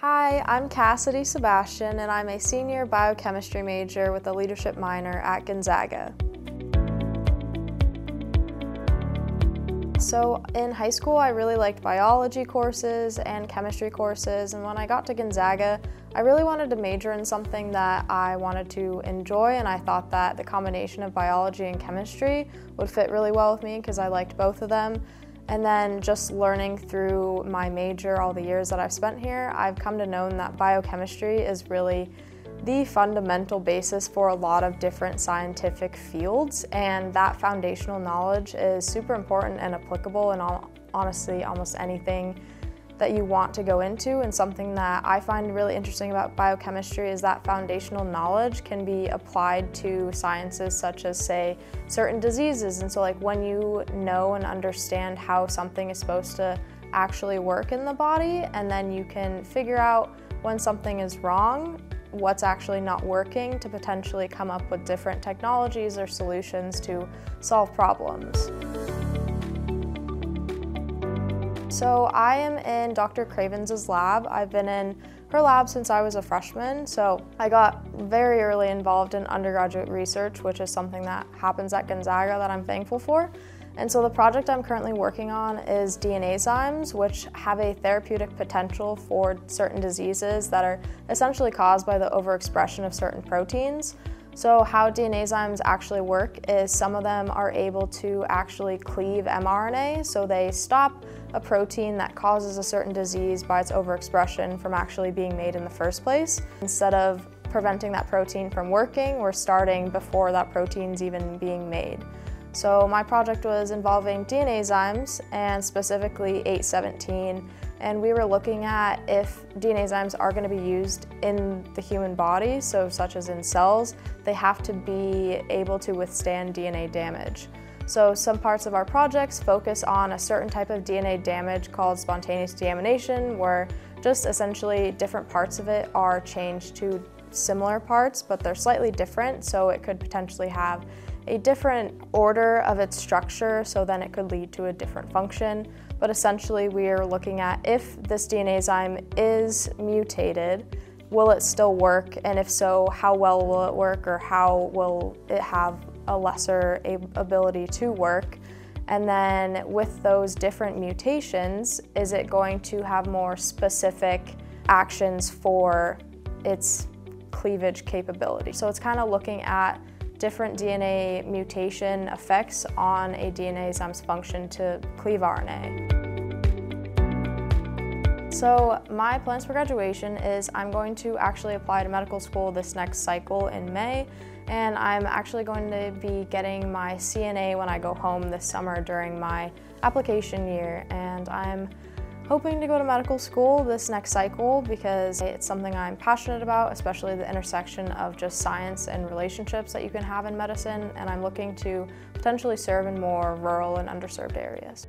Hi, I'm Cassidy Sebastian, and I'm a senior biochemistry major with a leadership minor at Gonzaga. So in high school, I really liked biology courses and chemistry courses, and when I got to Gonzaga, I really wanted to major in something that I wanted to enjoy, and I thought that the combination of biology and chemistry would fit really well with me because I liked both of them. And then just learning through my major all the years that I've spent here, I've come to know that biochemistry is really the fundamental basis for a lot of different scientific fields. And that foundational knowledge is super important and applicable in all, honestly almost anything that you want to go into. And something that I find really interesting about biochemistry is that foundational knowledge can be applied to sciences such as, say, certain diseases. And so, like, when you know and understand how something is supposed to actually work in the body, and then you can figure out when something is wrong, what's actually not working to potentially come up with different technologies or solutions to solve problems. So I am in Dr. Cravens' lab. I've been in her lab since I was a freshman, so I got very early involved in undergraduate research, which is something that happens at Gonzaga that I'm thankful for. And so the project I'm currently working on is DNAzymes, which have a therapeutic potential for certain diseases that are essentially caused by the overexpression of certain proteins. So how DNAzymes actually work is some of them are able to actually cleave mRNA, so they stop a protein that causes a certain disease by its overexpression from actually being made in the first place. Instead of preventing that protein from working, we're starting before that protein's even being made. So my project was involving DNAzymes and specifically 817 and we were looking at if DNAzymes are going to be used in the human body, so such as in cells, they have to be able to withstand DNA damage. So some parts of our projects focus on a certain type of DNA damage called spontaneous deamination, where just essentially different parts of it are changed to similar parts, but they're slightly different, so it could potentially have a different order of its structure, so then it could lead to a different function. But essentially, we are looking at if this DNA DNAzyme is mutated, will it still work? And if so, how well will it work, or how will it have a lesser ability to work? And then with those different mutations, is it going to have more specific actions for its cleavage capability? So it's kind of looking at different DNA mutation effects on a DNA DNAzyme's function to cleave RNA. So my plans for graduation is I'm going to actually apply to medical school this next cycle in May and I'm actually going to be getting my CNA when I go home this summer during my application year and I'm hoping to go to medical school this next cycle because it's something I'm passionate about, especially the intersection of just science and relationships that you can have in medicine, and I'm looking to potentially serve in more rural and underserved areas.